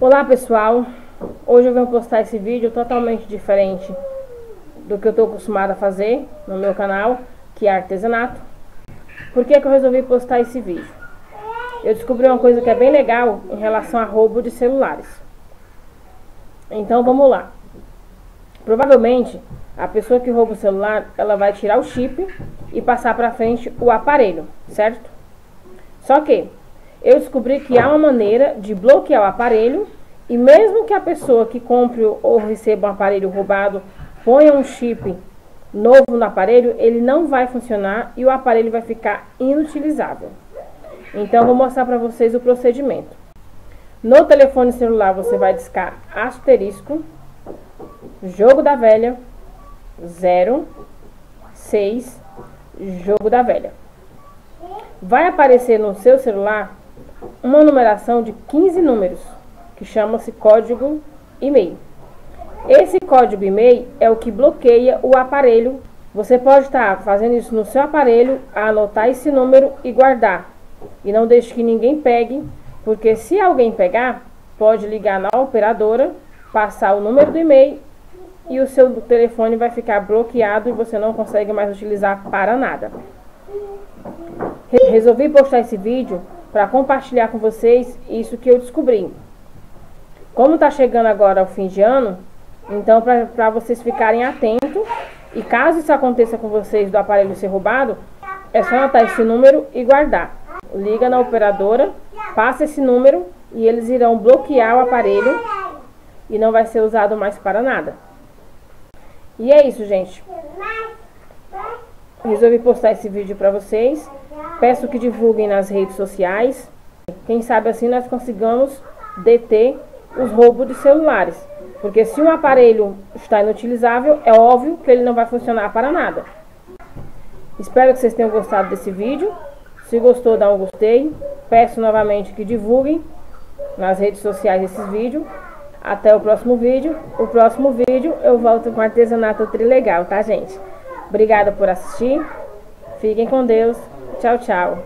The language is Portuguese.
Olá pessoal, hoje eu venho postar esse vídeo totalmente diferente do que eu estou acostumada a fazer no meu canal, que é artesanato. Por que, que eu resolvi postar esse vídeo? Eu descobri uma coisa que é bem legal em relação a roubo de celulares. Então vamos lá. Provavelmente a pessoa que rouba o celular, ela vai tirar o chip e passar para frente o aparelho, certo? Só que eu descobri que há uma maneira de bloquear o aparelho e mesmo que a pessoa que compre ou receba um aparelho roubado ponha um chip novo no aparelho, ele não vai funcionar e o aparelho vai ficar inutilizável. Então, vou mostrar para vocês o procedimento. No telefone celular, você vai discar asterisco, jogo da velha, 0, 6, jogo da velha. Vai aparecer no seu celular uma numeração de 15 números, que chama-se código e-mail. Esse código e-mail é o que bloqueia o aparelho. Você pode estar fazendo isso no seu aparelho, anotar esse número e guardar. E não deixe que ninguém pegue, porque se alguém pegar, pode ligar na operadora, passar o número do e-mail e o seu telefone vai ficar bloqueado e você não consegue mais utilizar para nada. Resolvi postar esse vídeo para compartilhar com vocês isso que eu descobri. Como está chegando agora o fim de ano, então para vocês ficarem atentos e caso isso aconteça com vocês do aparelho ser roubado, é só anotar esse número e guardar. Liga na operadora, passa esse número e eles irão bloquear o aparelho e não vai ser usado mais para nada. E é isso, gente. Resolvi postar esse vídeo para vocês. Peço que divulguem nas redes sociais. Quem sabe assim nós consigamos deter os roubos de celulares. Porque se um aparelho está inutilizável, é óbvio que ele não vai funcionar para nada. Espero que vocês tenham gostado desse vídeo. Se gostou, dá um gostei. Peço novamente que divulguem nas redes sociais esses vídeos. Até o próximo vídeo. O próximo vídeo eu volto com artesanato trilegal, tá, gente? Obrigada por assistir. Fiquem com Deus. Tchau, tchau.